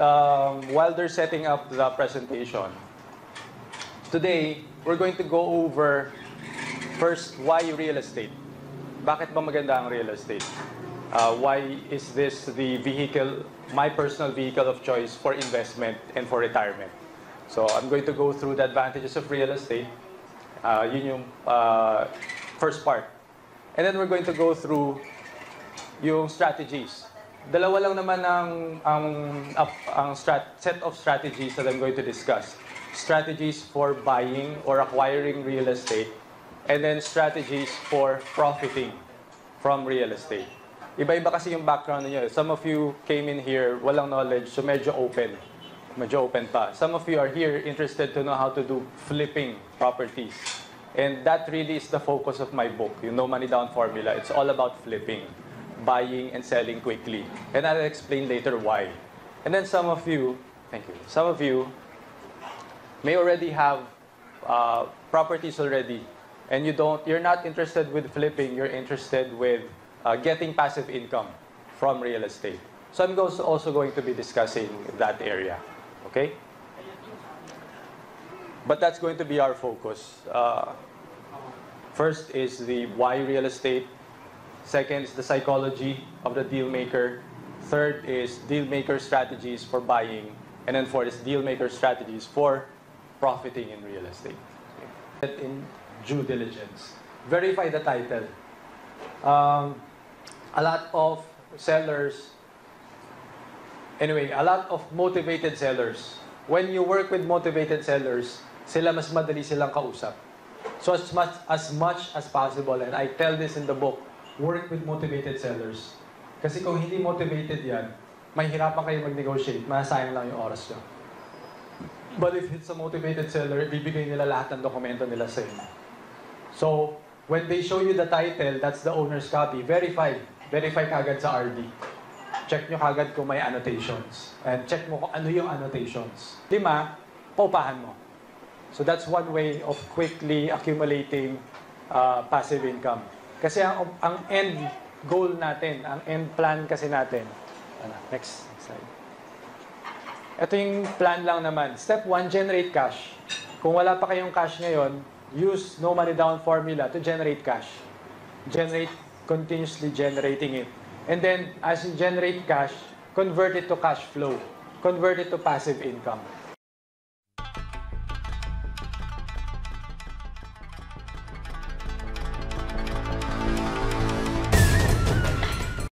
um, while they're setting up the presentation, today, we're going to go over first, why real estate? Bakit ba maganda ang real estate? Uh, why is this the vehicle, my personal vehicle of choice for investment and for retirement? So I'm going to go through the advantages of real estate. Uh, yun yung uh, first part. And then we're going to go through yung strategies. Dalawa lang naman ang, ang, ang- strat, set of strategies that I'm going to discuss. Strategies for buying or acquiring real estate, and then strategies for profiting from real estate. Iba-iba kasi yung background niyo. Some of you came in here, walang knowledge, so medyo open. Medyo open pa. Some of you are here interested to know how to do flipping properties. And that really is the focus of my book, yung No Money Down formula. It's all about flipping, buying and selling quickly. And I'll explain later why. And then some of you, thank you, some of you may already have uh, properties already, and you don't, you're not interested with flipping. You're interested with uh, getting passive income from real estate. So I'm also going to be discussing that area. Okay. But that's going to be our focus. Uh, first is the why real estate. Second is the psychology of the deal maker. Third is deal maker strategies for buying. And then fourth is deal maker strategies for profiting in real estate. In due diligence. Verify the title. Um, a lot of sellers, anyway, a lot of motivated sellers. When you work with motivated sellers, sila mas madali silang kausap. So as much as much as possible, and I tell this in the book, work with motivated sellers. Kasi kung hindi motivated yan, mahirapan kayo mag-negotiate, masayang lang yung oras nyo. But if it's a motivated seller, bibigay nila lahat ng dokumento nila sa inyo. So, when they show you the title, that's the owner's copy, verify. Verify kagad sa RD. Check nyo kagad kung may annotations. And check mo kung ano yung annotations. Lima, paupahan mo. So that's one way of quickly accumulating uh, passive income. Kasi ang, ang end goal natin, ang end plan kasi natin, ano, next slide. Ito yung plan lang naman. Step 1, generate cash. Kung wala pa kayong cash ngayon, use no money down formula to generate cash. Generate, continuously generating it. And then, as you generate cash, convert it to cash flow. Convert it to passive income.